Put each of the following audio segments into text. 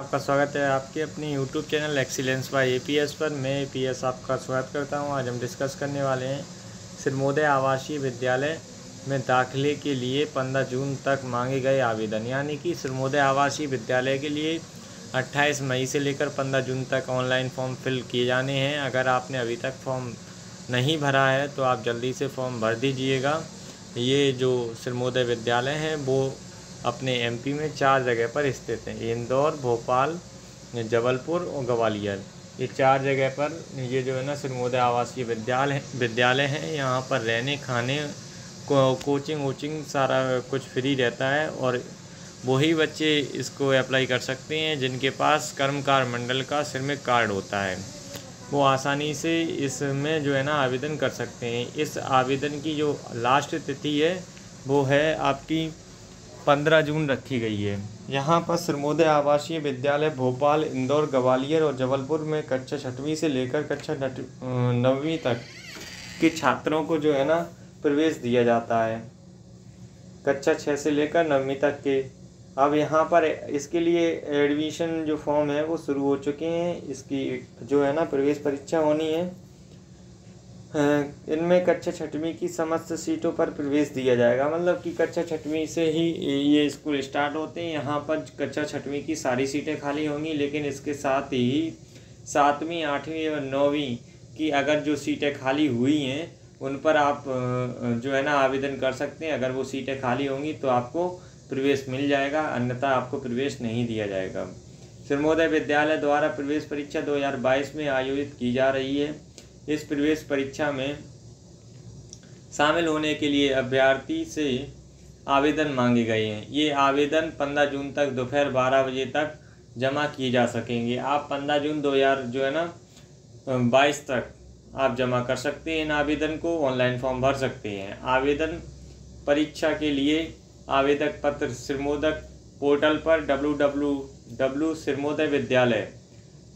आपका स्वागत है आपके अपने YouTube channel excellence by APS पर। मैं ए एपीएस आपका स्वागत करता हूँ। आज हम डिस्कस करने वाले हैं सिरमोदय आवासीय विद्यालय में दाखिले के लिए 15 जून तक मांगे गए आवेदन। यानी कि सिरमोदय आवासीय विद्यालय के लिए 28 मई से लेकर 15 जून तक ऑनलाइन फॉर्म फिल किए जाने हैं। अगर आपने अभी तक फॉर्म नहीं भरा है तो आप जल्दी से फॉर्म भर दीजिएगा। ये जो सिरमोदय विद्यालय हैं, वो अपने एमपी में चार जगह पर स्थित हैं। इंदौर भोपाल जबलपुर और ग्वालियर। ये चार जगह पर ये जो है ना सिरमोदय आवासीय विद्यालय विद्यालय हैं। यहाँ पर रहने खाने को, कोचिंग वोचिंग सारा कुछ फ्री रहता है और वही बच्चे इसको अप्लाई कर सकते हैं जिनके पास कर्मकार मंडल का श्रमिक कार्ड होता है। वो आसानी से इसमें जो है ना आवेदन कर सकते हैं। इस आवेदन की जो लास्ट तिथि है वो है आपकी पंद्रह जून रखी गई है। यहाँ पर सिरमोदय आवासीय विद्यालय, भोपाल, इंदौर, ग्वालियर और जबलपुर में कक्षा छठवीं से लेकर कक्षा नवीं तक के छात्रों को जो है ना प्रवेश दिया जाता है। कक्षा छः से लेकर नवीं तक के। अब यहाँ पर इसके लिए एडमिशन जो फॉर्म है वो शुरू हो चुके हैं। इसकी जो है ना प्रवेश परीक्षा होनी है। इनमें कक्षा छठवीं की समस्त सीटों पर प्रवेश दिया जाएगा। मतलब कि कक्षा छठवीं से ही ये स्कूल स्टार्ट होते हैं। यहाँ पर कक्षा छठवीं की सारी सीटें खाली होंगी, लेकिन इसके साथ ही सातवीं, आठवीं और नौवीं की अगर जो सीटें खाली हुई हैं, उन पर आप जो है ना, आवेदन कर सकते हैं। अगर वो सीटें खाली होंगी तो आपको प्रवेश मिल जाएगा, अन्यथा आपको प्रवेश नहीं दिया जाएगा। सिरमोदय विद्यालय द्वारा प्रवेश परीक्षा 2022 में आयोजित की जा रही है। इस प्रवेश परीक्षा में शामिल होने के लिए अभ्यर्थी से आवेदन मांगे गए हैं। ये आवेदन 15 जून तक दोपहर 12 बजे तक जमा किए जा सकेंगे। आप 15 जून 2000 जो है ना 22 तक आप जमा कर सकते हैं। इन आवेदन को ऑनलाइन फॉर्म भर सकते हैं। आवेदन परीक्षा के लिए आवेदक पत्र सिरमोदक पोर्टल पर डब्लू डब्लू डब्लू सिरमोदय विद्यालय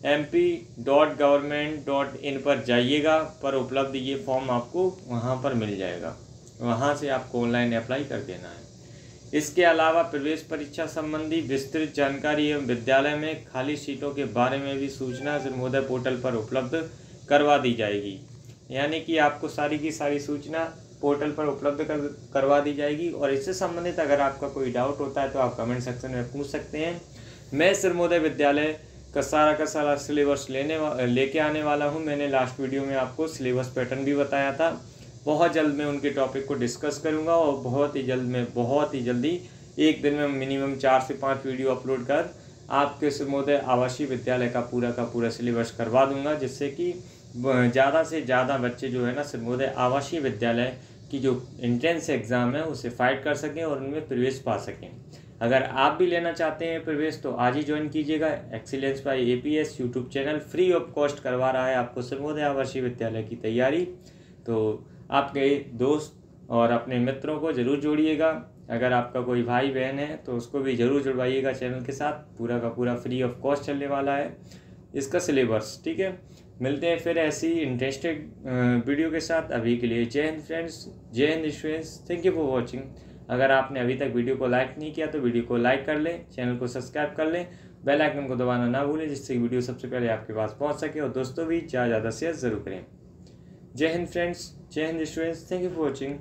M P dot government dot in पर जाइएगा, पर उपलब्ध ये फॉर्म आपको वहाँ पर मिल जाएगा। वहाँ से आपको ऑनलाइन अप्लाई कर देना है। इसके अलावा प्रवेश परीक्षा संबंधी विस्तृत जानकारी एवं विद्यालय में खाली सीटों के बारे में भी सूचना सिरमोदय पोर्टल पर उपलब्ध करवा दी जाएगी। यानी कि आपको सारी की सारी सूचना पोर्टल पर उपलब्ध कर, करवा दी जाएगी। और इससे संबंधित अगर आपका कोई डाउट होता है तो आप कमेंट सेक्शन में पूछ सकते हैं। मैं सिरमोदय विद्यालय का सारा का सारा सिलेबस लेने लेके आने वाला हूँ। मैंने लास्ट वीडियो में आपको सिलेबस पैटर्न भी बताया था। बहुत जल्द मैं उनके टॉपिक को डिस्कस करूँगा और बहुत ही जल्द मैं, बहुत ही जल्दी एक दिन में मिनिमम चार से पाँच वीडियो अपलोड कर आपके सुमोदय आवासीय विद्यालय का पूरा का पूरा सिलेबस करवा दूँगा, जिससे कि ज़्यादा से ज़्यादा बच्चे जो है ना सिरमोदय आवासीय विद्यालय की जो एंट्रेंस एग्ज़ाम है, उसे फाइट कर सकें और उनमें प्रवेश पा सकें। अगर आप भी लेना चाहते हैं प्रवेश तो आज ही ज्वाइन कीजिएगा। Excellence by A P S YouTube channel free of cost करवा रहा है आपको सर्वोदय आवासीय विद्यालय की तैयारी। तो आपके दोस्त और अपने मित्रों को ज़रूर जोड़िएगा। अगर आपका कोई भाई बहन है तो उसको भी ज़रूर जुड़वाइएगा चैनल के साथ। पूरा का पूरा फ्री ऑफ़ कॉस्ट चलने वाला है इसका सिलेबस ठीक है? मिलते हैं फिर ऐसी इंटरेस्टेड वीडियो के साथ। अभी के लिए जय हिंद फ्रेंड्स जय Hind students thank you for watching अगर आपने अभी तक वीडियो को लाइक नहीं किया तो वीडियो को लाइक कर लें, चैनल को सब्सक्राइब कर लें, बेल आइकन को दबाना ना भूलें जिससे वीडियो सबसे पहले आपके पास पहुँच सके और दोस्तों भी ज़्यादा ज़्यादा शेयर ज़रूर करें। जय हिंद फ्रेंड्स, जय Hind students thank you for watching